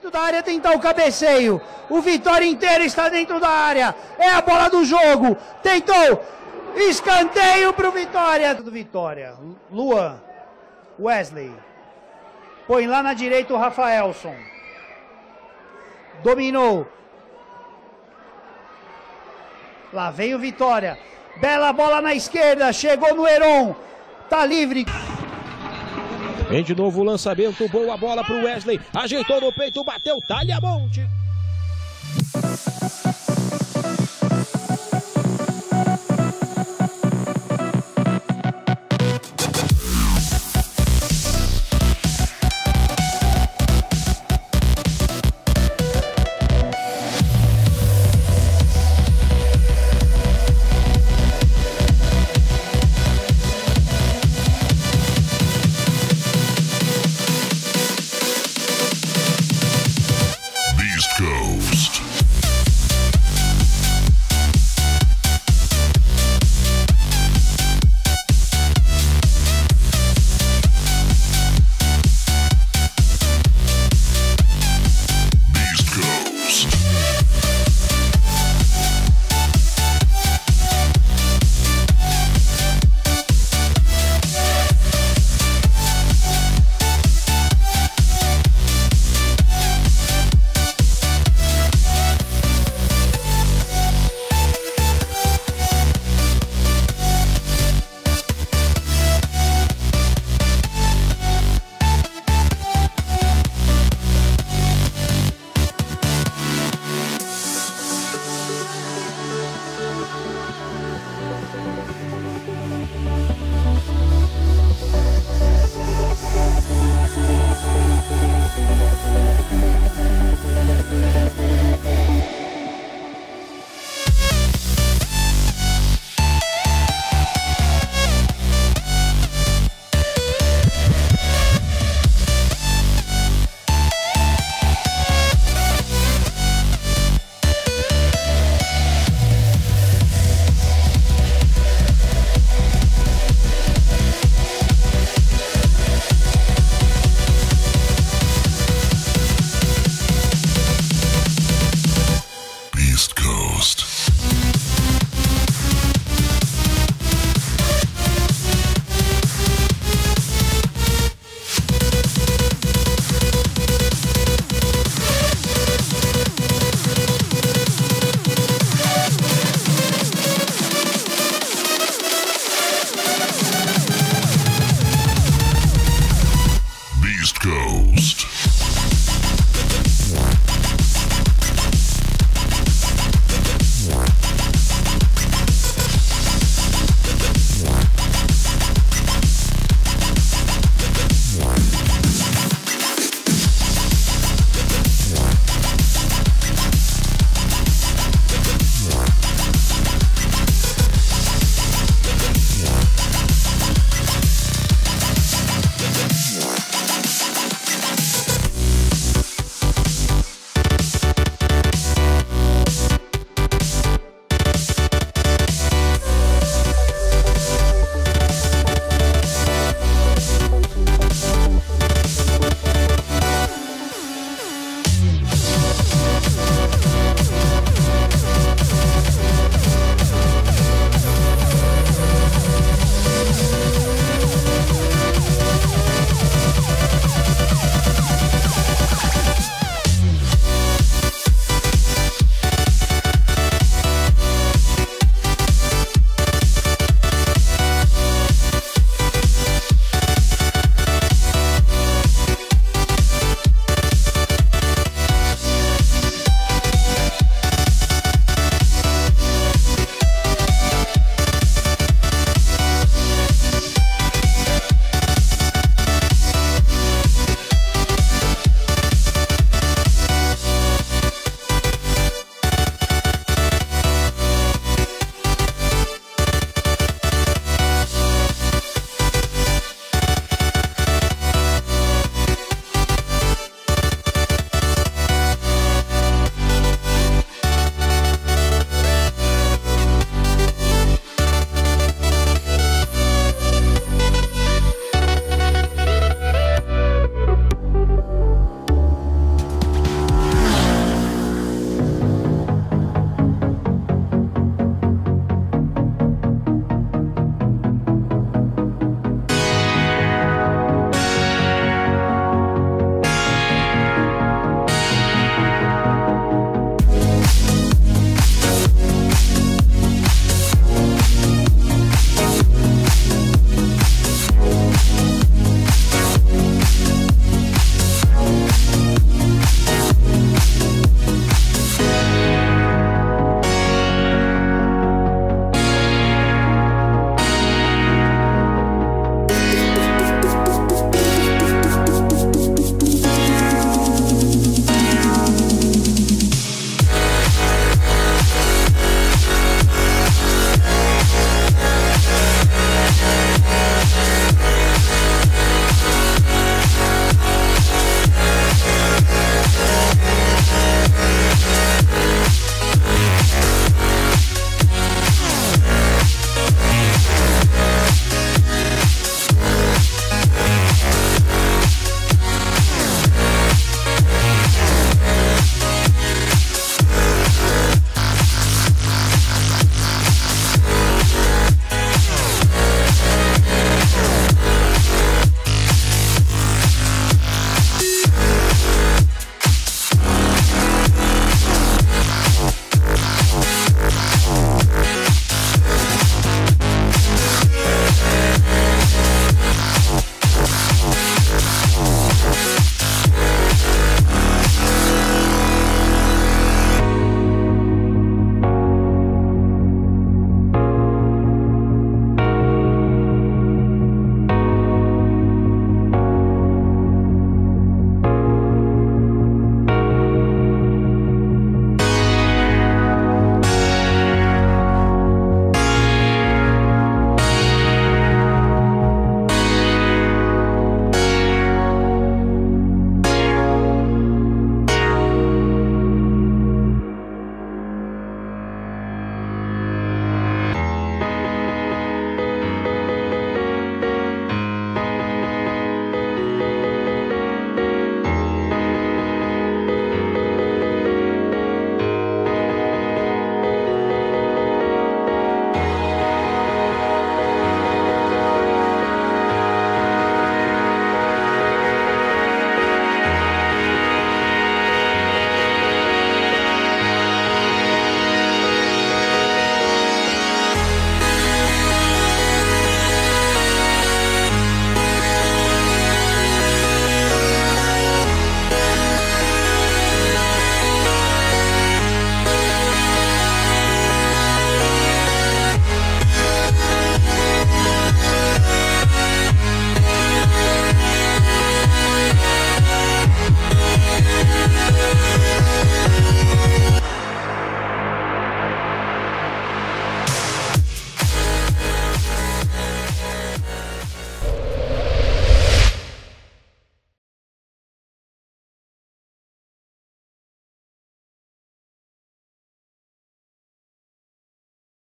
da área tentar o cabeceio. O Vitória inteiro está dentro da área. É a bola do jogo. Tentou. Escanteio para o Vitória. Do Vitória. Luan. Wesley. Põe lá na direita o Rafaelson. Dominou. Lá vem o Vitória. Bela bola na esquerda. Chegou no Heron. Tá livre. Vem de novo o lançamento. Boa bola pro Wesley. Ajeitou no peito, bateu. Talha Monte.